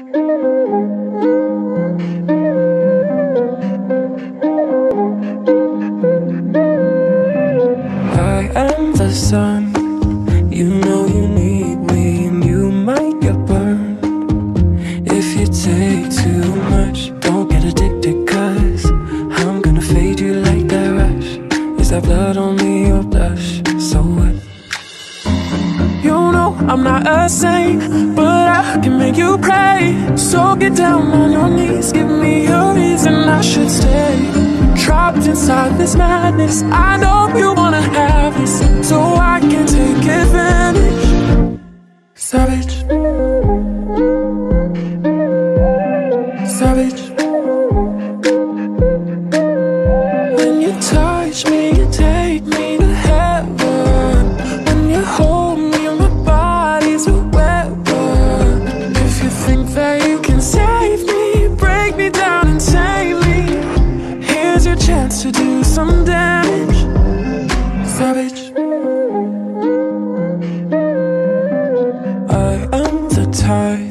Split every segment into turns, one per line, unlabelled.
So what? You know I'm not a saint, but I can make you pray. So get down on your knees, give me a reason I should stay. Trapped inside this madness, I know you wanna have this, so I can take advantage. Savage, savage. When you touch me, you that you can save me, break me down insanely. Here's your chance to do some damage. Savage. I am the tide.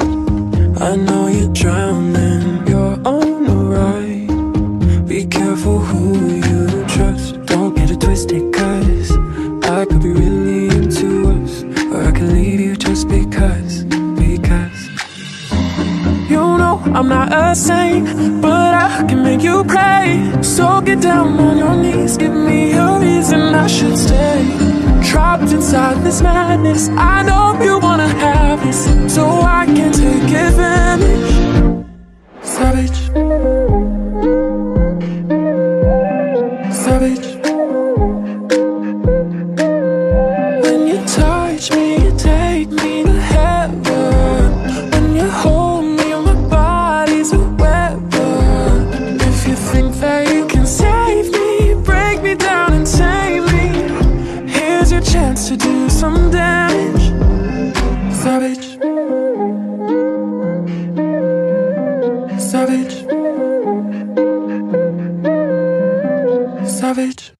You know I'm not a saint, but I can make you pray. So get down on your knees, give me a reason I should stay. Trapped inside this madness, I know you wanna have this, so I can take advantage. Savage, savage. Savage. Savage.